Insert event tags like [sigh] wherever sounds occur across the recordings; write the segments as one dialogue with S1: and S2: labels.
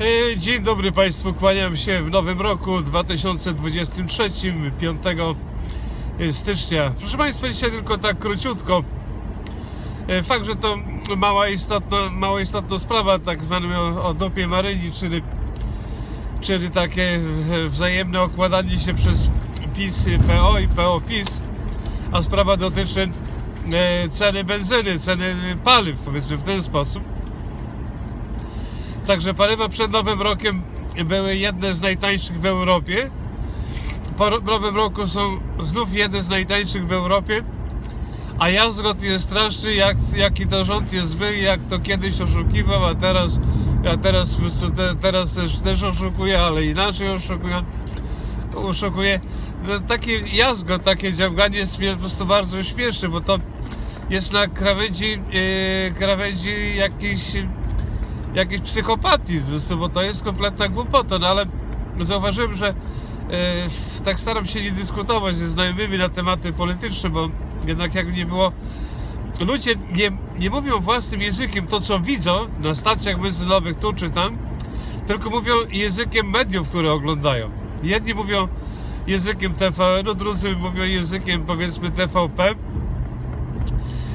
S1: E, Dzień dobry Państwu, kłaniam się w nowym roku 2023, 5 stycznia. Proszę Państwa, dzisiaj tylko tak króciutko. E, Fakt, że to mała istotna, mało istotna sprawa, tak zwanym o, o dupie Maryni, czyli, czyli takie e, wzajemne okładanie się przez PiS PO i PO PiS, a sprawa dotyczy e, ceny benzyny, ceny paliw, powiedzmy w ten sposób. Także paliwa przed Nowym Rokiem były jedne z najtańszych w Europie. Po Nowym Roku są znów jedne z najtańszych w Europie. A jazgot jest straszny, jak, jaki to rząd jest zły, jak to kiedyś oszukiwał, a teraz, a teraz, teraz też, też oszukuje, ale inaczej oszukuje. oszukuje. No, Taki jazgot, takie działanie jest po prostu bardzo śmieszne, bo to jest na krawędzi, yy, krawędzi jakiejś po prostu, bo to jest kompletna głupota, no ale zauważyłem, że e, tak staram się nie dyskutować ze znajomymi na tematy polityczne, bo jednak jakby nie było, ludzie nie, nie mówią własnym językiem to, co widzą na stacjach benzynowych tu czy tam, tylko mówią językiem mediów, które oglądają. Jedni mówią językiem TVN, no drudzy mówią językiem powiedzmy TVP,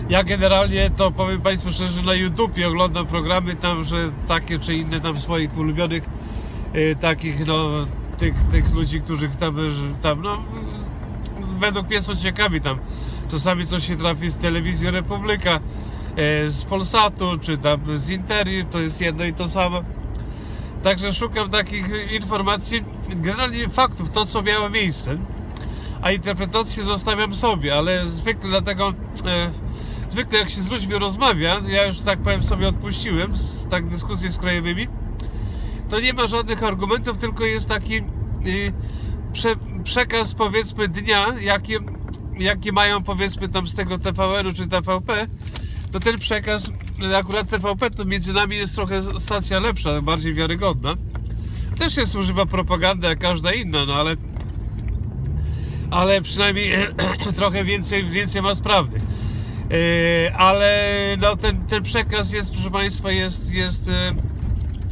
S1: ja generalnie to powiem Państwu szczerze, na YouTubie oglądam programy tam, że takie czy inne tam swoich ulubionych y, takich no tych, tych ludzi, którzy tam, że tam no według mnie są ciekawi tam. Czasami coś się trafi z telewizji Republika, y, z Polsatu, czy tam z Interi, to jest jedno i to samo. Także szukam takich informacji, generalnie faktów, to co miało miejsce, a interpretację zostawiam sobie, ale zwykle dlatego e, zwykle jak się z ludźmi rozmawia, ja już tak powiem sobie odpuściłem z tak dyskusji z krajowymi, to nie ma żadnych argumentów, tylko jest taki y, prze, przekaz powiedzmy dnia, jakie, jakie mają powiedzmy tam z tego TVN-u czy TVP, to ten przekaz, akurat TVP to między nami jest trochę stacja lepsza, bardziej wiarygodna. Też jest używa propagandy jak każda inna, no ale ale przynajmniej [clears throat] trochę więcej, więcej ma z prawdy. Yy, ale no, ten, ten przekaz jest, proszę Państwa, jest, jest yy,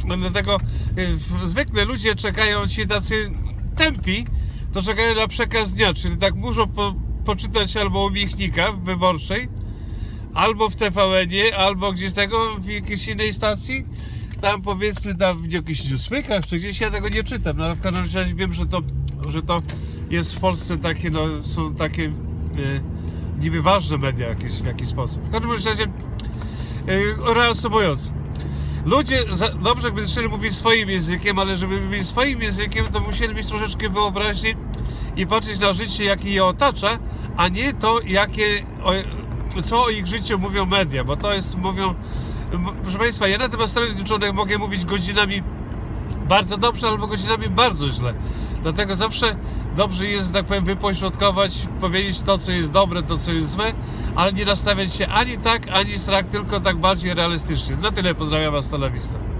S1: no, dlatego yy, w- zwykle ludzie czekają, ci tacy tępi, to czekają na przekaz dnia, czyli tak muszą po, poczytać albo u Michnika w Wyborczej, albo w TVN-ie, albo gdzieś tego, w jakiejś innej stacji, tam powiedzmy tam w jakichś newspeakach, czy gdzieś ja tego nie czytam, no ale w każdym razie wiem, że to, że to jest w Polsce takie, no są takie e, niby ważne media jakieś, w jakiś sposób. W każdym razie e, reasumując, ludzie dobrze jakby zaczęli mówić swoim językiem, ale żeby mówić swoim językiem, to musieli mieć troszeczkę wyobraźni i patrzeć na życie, jakie je otacza, a nie to, jakie, co o ich życiu mówią media, bo to jest, mówią, proszę Państwa, ja na temat Stanów Zjednoczonych mogę mówić godzinami bardzo dobrze albo godzinami bardzo źle. Dlatego zawsze dobrze jest, tak powiem, wypośrodkować, powiedzieć to, co jest dobre, to, co jest złe, ale nie nastawiać się ani tak, ani srak, tylko tak bardziej realistycznie. Na tyle pozdrawiam Was, vista.